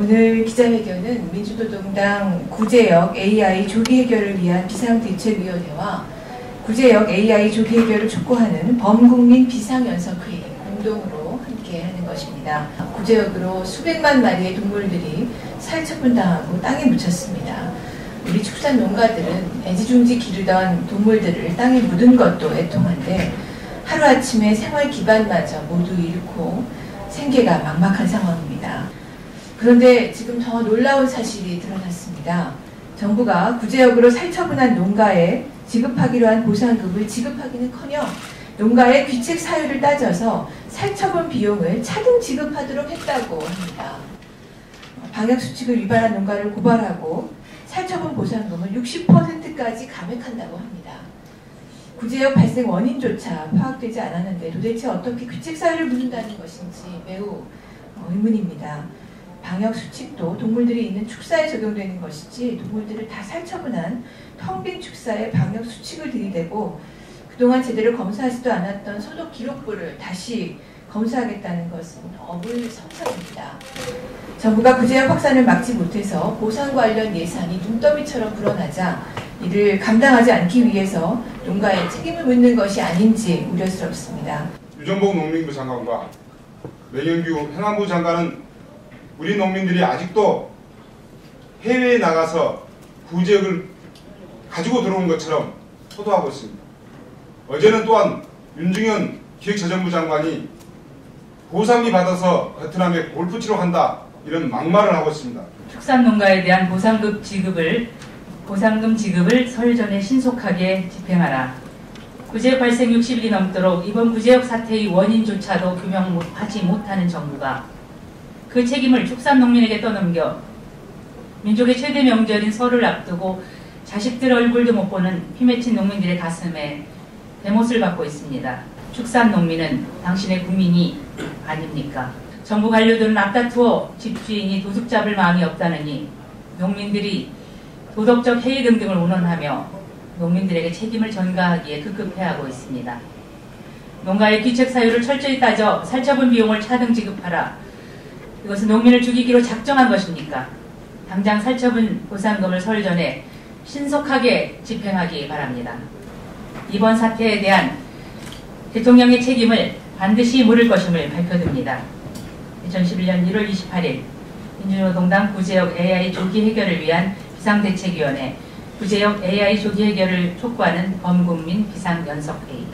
오늘 기자회견은 민주노동당 구제역 AI 조기 해결을 위한 비상대책위원회와 구제역 AI 조기 해결을 촉구하는 범국민 비상연석회의 공동으로 함께하는 것입니다. 구제역으로 수백만 마리의 동물들이 살처분당하고 땅에 묻혔습니다. 우리 축산 농가들은 애지중지 기르던 동물들을 땅에 묻은 것도 애통한데 하루아침에 생활 기반마저 모두 잃고 생계가 막막한 상황입니다. 그런데 지금 더 놀라운 사실이 드러났습니다. 정부가 구제역으로 살처분한 농가에 지급하기로 한 보상금을 지급하기는커녕 농가의 귀책 사유를 따져서 살처분 비용을 차등 지급하도록 했다고 합니다. 방역 수칙을 위반한 농가를 고발하고 살처분 보상금을 60%까지 감액한다고 합니다. 구제역 발생 원인조차 파악되지 않았는데 도대체 어떻게 귀책 사유를 묻는다는 것인지 매우 의문입니다. 방역 수칙도 동물들이 있는 축사에 적용되는 것이지 동물들을 다 살처분한 텅 빈 축사에 방역 수칙을 들이대고 그동안 제대로 검사하지도 않았던 소독 기록부를 다시 검사하겠다는 것은 어불성설입니다. 정부가 구제역 확산을 막지 못해서 보상 관련 예산이 눈더미처럼 불어나자 이를 감당하지 않기 위해서 농가에 책임을 묻는 것이 아닌지 우려스럽습니다. 유정복 농림부 장관과 매경규 행안부 장관은 우리 농민들이 아직도 해외에 나가서 구제역을 가지고 들어온 것처럼 호도하고 있습니다. 어제는 또한 윤중현 기획재정부 장관이 보상비 받아서 베트남에 골프 치러 간다 이런 막말을 하고 있습니다. 축산농가에 대한 보상금 지급을 보상금 지급을 설 전에 신속하게 집행하라. 구제역 발생 60일이 넘도록 이번 구제역 사태의 원인조차도 규명하지 못하는 정부가 그 책임을 축산농민에게 떠넘겨 민족의 최대 명절인 설을 앞두고 자식들 얼굴도 못 보는 피맺힌 농민들의 가슴에 대못을 받고 있습니다. 축산농민은 당신의 국민이 아닙니까? 정부 관료들은 앞다투어 집주인이 도둑 잡을 마음이 없다느니 농민들이 도덕적 해이 등등을 운운하며 농민들에게 책임을 전가하기에 급급해하고 있습니다. 농가의 귀책 사유를 철저히 따져 살처분 비용을 차등 지급하라. 이것은 농민을 죽이기로 작정한 것입니까? 당장 살처분 보상금을 설 전에 신속하게 집행하기 바랍니다. 이번 사태에 대한 대통령의 책임을 반드시 물을 것임을 밝혀듭니다. 2011년 1월 28일 민주노동당 구제역 AI 조기 해결을 위한 비상대책위원회 구제역 AI 조기 해결을 촉구하는 범국민 비상연석회의